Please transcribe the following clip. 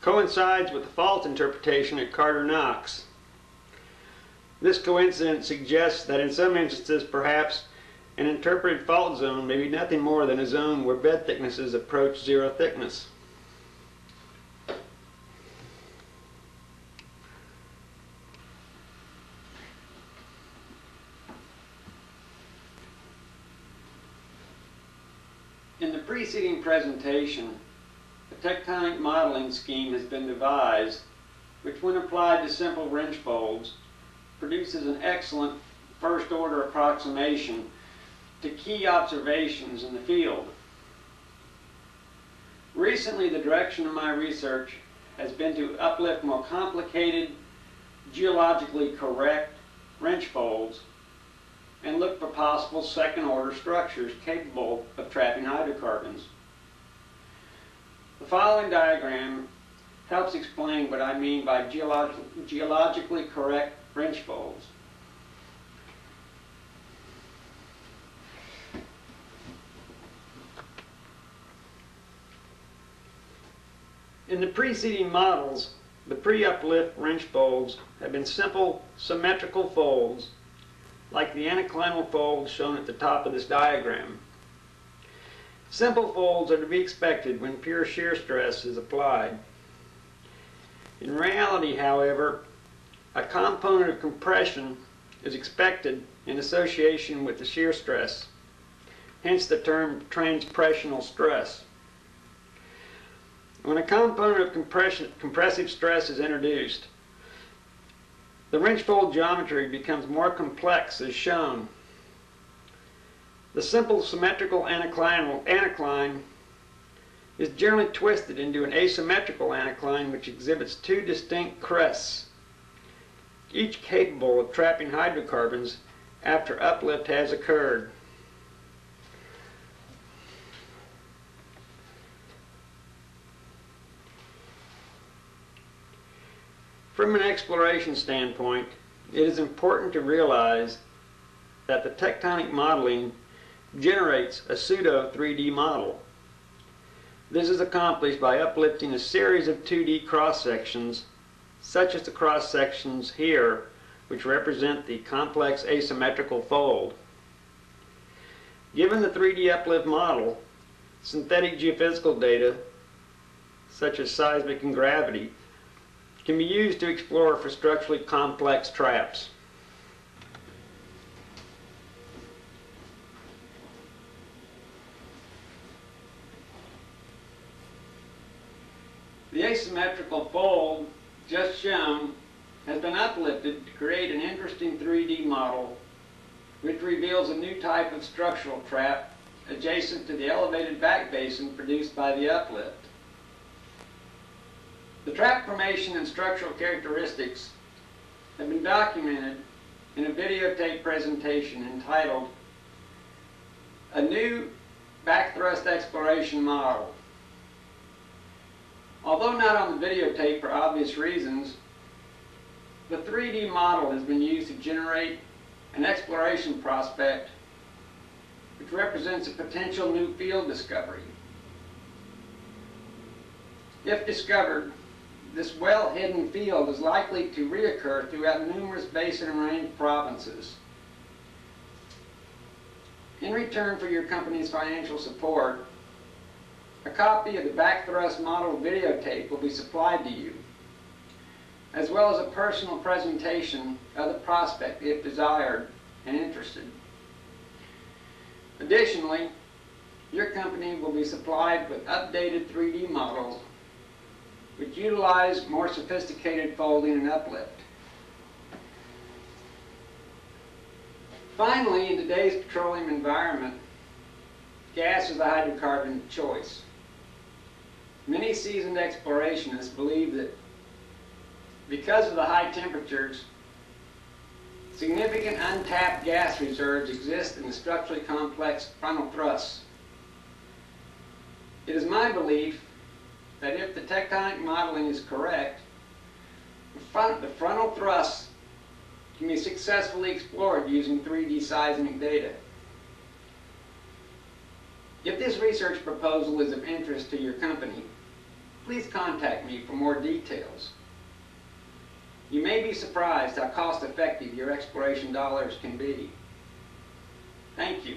coincides with the fault interpretation at Carter Knox. This coincidence suggests that in some instances, perhaps, an interpreted fault zone may be nothing more than a zone where bed thicknesses approach zero thickness. In the preceding presentation, tectonic modeling scheme has been devised which when applied to simple wrench folds produces an excellent first order approximation to key observations in the field. Recently, the direction of my research has been to uplift more complicated, geologically correct wrench folds and look for possible second order structures capable of trapping hydrocarbons. The following diagram helps explain what I mean by geolog geologically correct wrench folds. In the preceding models, the pre-uplift wrench folds have been simple symmetrical folds like the anticlinal folds shown at the top of this diagram. Simple folds are to be expected when pure shear stress is applied. In reality, however, a component of compression is expected in association with the shear stress, hence the term transpressional stress. When a component of compression, compressive stress is introduced, the wrench fold geometry becomes more complex as shown. The simple symmetrical anticline is generally twisted into an asymmetrical anticline which exhibits two distinct crests, each capable of trapping hydrocarbons after uplift has occurred. From an exploration standpoint, it is important to realize that the tectonic modeling generates a pseudo 3D model. This is accomplished by uplifting a series of 2D cross sections, such as the cross sections here, which represent the complex asymmetrical fold. Given the 3D uplift model, synthetic geophysical data, such as seismic and gravity, can be used to explore for structurally complex traps. The asymmetrical fold just shown has been uplifted to create an interesting 3D model which reveals a new type of structural trap adjacent to the elevated back basin produced by the uplift. The trap formation and structural characteristics have been documented in a videotape presentation entitled A New Back Thrust Exploration Model. Although not on the videotape for obvious reasons, the 3D model has been used to generate an exploration prospect which represents a potential new field discovery. If discovered, this well-hidden field is likely to reoccur throughout numerous basin and range provinces. In return for your company's financial support, a copy of the back thrust model videotape will be supplied to you, as well as a personal presentation of the prospect if desired and interested. Additionally, your company will be supplied with updated 3D models which utilize more sophisticated folding and uplift. Finally, in today's petroleum environment, gas is the hydrocarbon choice. Many seasoned explorationists believe that because of the high temperatures, significant untapped gas reserves exist in the structurally complex frontal thrusts. It is my belief that if the tectonic modeling is correct, the, front, the frontal thrusts can be successfully explored using 3D seismic data. If this research proposal is of interest to your company, please contact me for more details. You may be surprised how cost effective your exploration dollars can be. Thank you.